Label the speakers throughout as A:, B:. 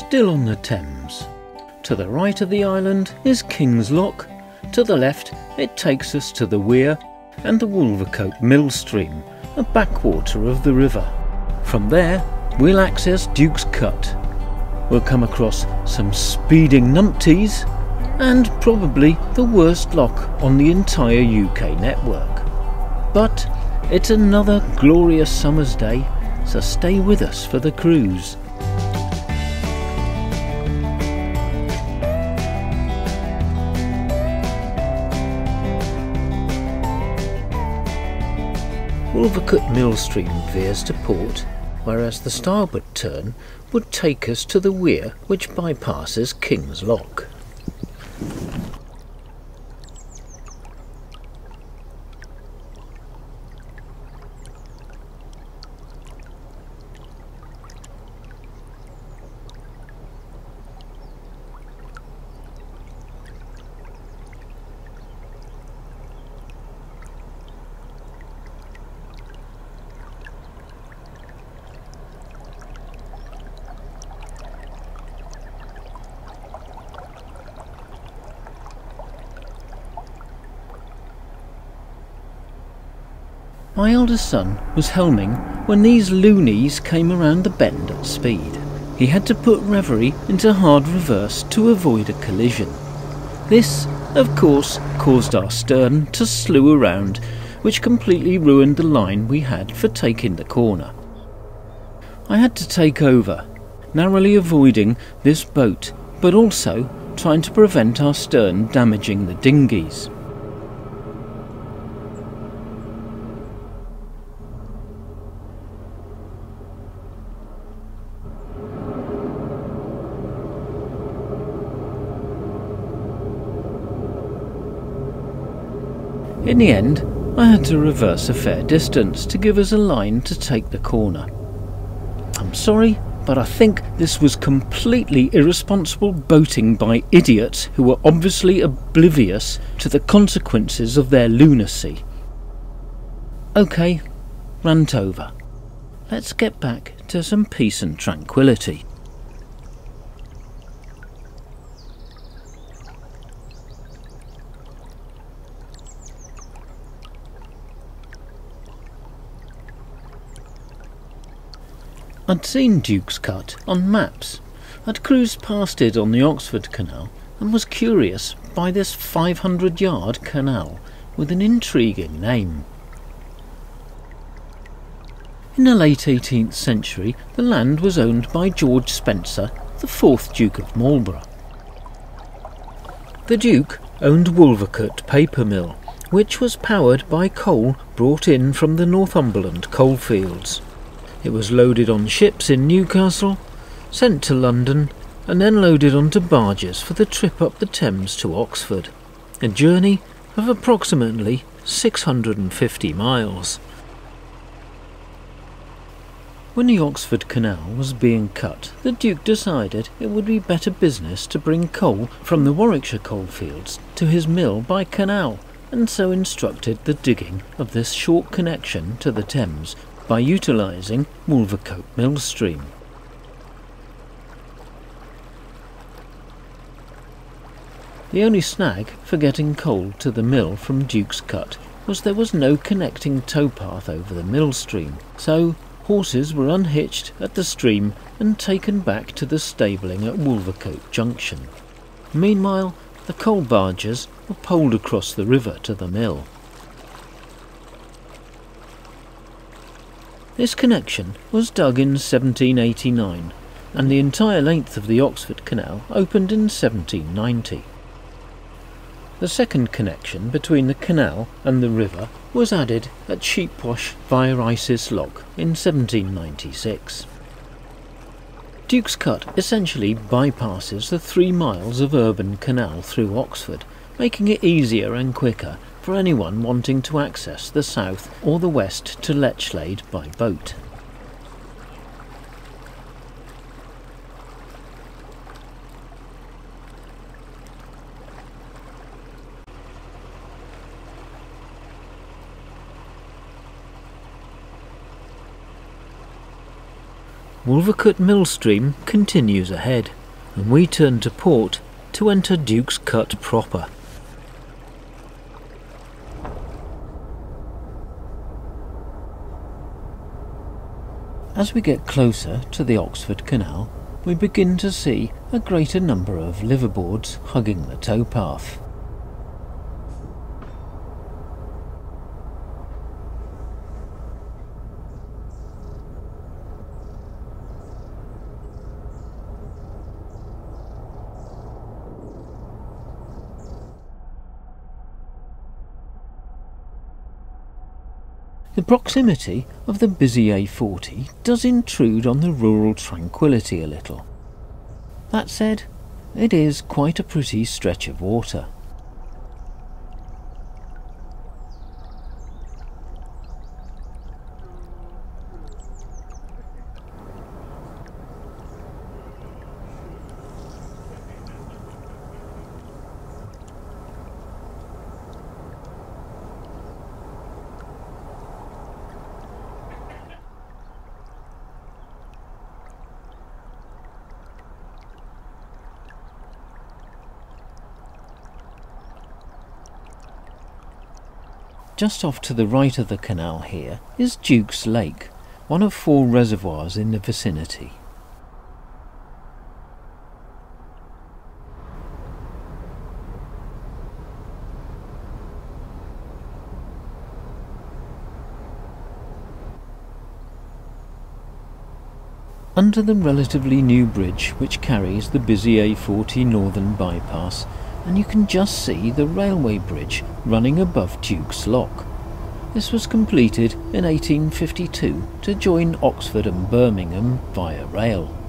A: still on the Thames. To the right of the island is King's Lock. To the left, it takes us to the Weir and the Wolvercote Mill Stream, a backwater of the river. From there, we'll access Duke's Cut. We'll come across some speeding numpties and probably the worst lock on the entire UK network. But it's another glorious summer's day, so stay with us for the cruise. Wolvercote Mill Stream veers to port, whereas the starboard turn would take us to the weir which bypasses King's Lock. My eldest son was helming when these loonies came around the bend at speed. He had to put Reverie into hard reverse to avoid a collision. This, of course, caused our stern to slew around, which completely ruined the line we had for taking the corner. I had to take over, narrowly avoiding this boat, but also trying to prevent our stern damaging the dinghies. In the end, I had to reverse a fair distance to give us a line to take the corner. I'm sorry, but I think this was completely irresponsible boating by idiots who were obviously oblivious to the consequences of their lunacy. Okay, rant over. Let's get back to some peace and tranquility. I'd seen Duke's Cut on maps. I'd cruised past it on the Oxford Canal and was curious by this 500 yard canal with an intriguing name. In the late 18th century, the land was owned by George Spencer, the fourth Duke of Marlborough. The Duke owned Wolvercote Paper Mill, which was powered by coal brought in from the Northumberland coalfields. It was loaded on ships in Newcastle, sent to London, and then loaded onto barges for the trip up the Thames to Oxford, a journey of approximately 650 miles. When the Oxford Canal was being cut, the Duke decided it would be better business to bring coal from the Warwickshire coalfields to his mill by canal, and so instructed the digging of this short connection to the Thames by utilising Wolvercote Mill Stream. The only snag for getting coal to the mill from Duke's Cut was there was no connecting towpath over the mill stream, so horses were unhitched at the stream and taken back to the stabling at Wolvercote Junction. Meanwhile, the coal barges were poled across the river to the mill. This connection was dug in 1789, and the entire length of the Oxford Canal opened in 1790. The second connection between the canal and the river was added at Sheepwash via Isis Lock in 1796. Duke's Cut essentially bypasses the three miles of urban canal through Oxford, making it easier and quicker for anyone wanting to access the south or the west to Lechlade by boat. Wolvercote Mill Stream continues ahead, and we turn to port to enter Duke's Cut proper. As we get closer to the Oxford Canal, we begin to see a greater number of liveaboards hugging the towpath. The proximity of the busy A40 does intrude on the rural tranquillity a little. That said, it is quite a pretty stretch of water. Just off to the right of the canal here is Duke's Lake, one of four reservoirs in the vicinity. Under the relatively new bridge which carries the busy A40 northern bypass and you can just see the railway bridge running above Duke's Lock. This was completed in 1852 to join Oxford and Birmingham via rail.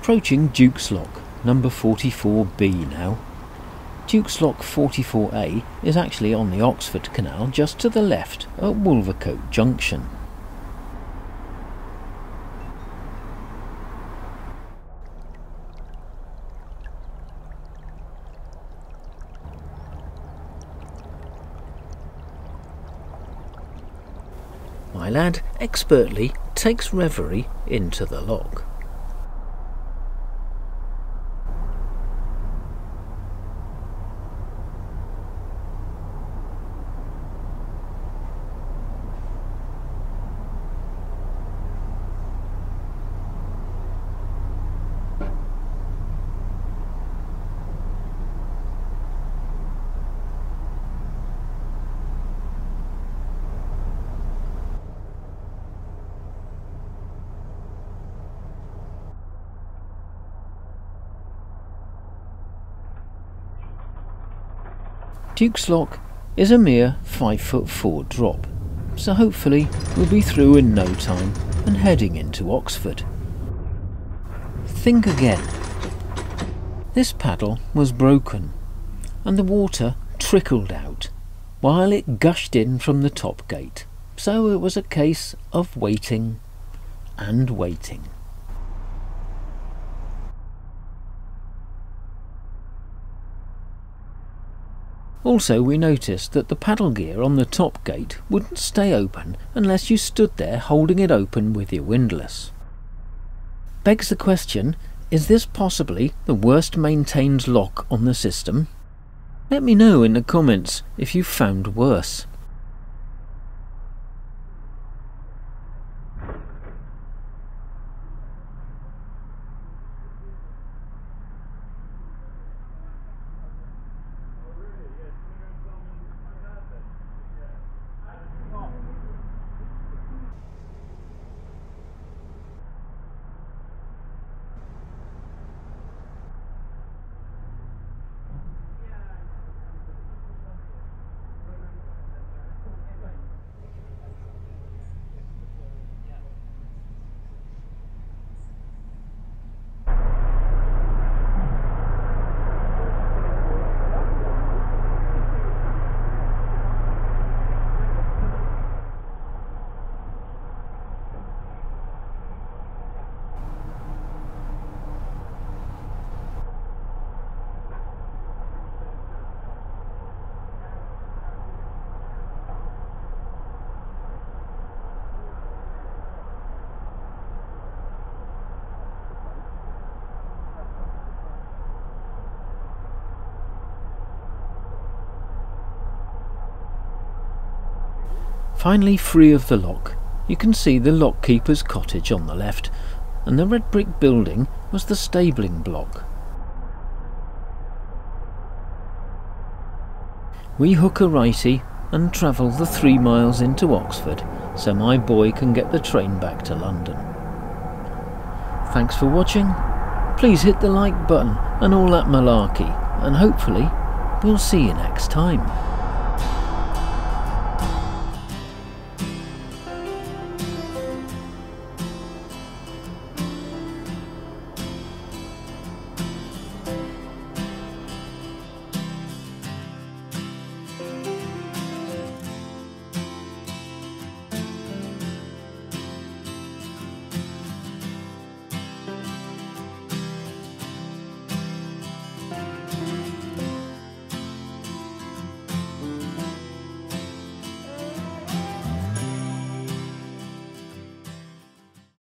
A: Approaching Duke's Lock, number 44B now. Duke's Lock 44A is actually on the Oxford Canal just to the left at Wolvercote Junction. My lad expertly takes reverie into the lock. Duke's Lock is a mere 5 foot 4 drop, so hopefully we'll be through in no time and heading into Oxford. Think again. This paddle was broken and the water trickled out while it gushed in from the top gate, so it was a case of waiting and waiting. Also we noticed that the paddle gear on the top gate wouldn't stay open unless you stood there holding it open with your windlass. Begs the question, is this possibly the worst maintained lock on the system? Let me know in the comments if you've found worse. Finally free of the lock, you can see the lockkeeper's cottage on the left, and the red brick building was the stabling block. We hook a righty and travel the three miles into Oxford so my boy can get the train back to London. Thanks for watching. Please hit the like button and all that malarkey, and hopefully we'll see you next time.